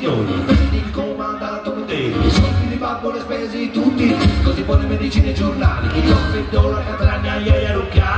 milioni il comandato Montelli i soldi di babbo le spesi tutti. Così buone medicine e giornali. Chi lo fedora catragna iaia rucchiare